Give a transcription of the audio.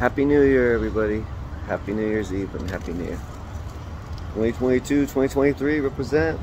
Happy New Year, everybody. Happy New Year's Eve and Happy New Year. 2022, 2023, represent.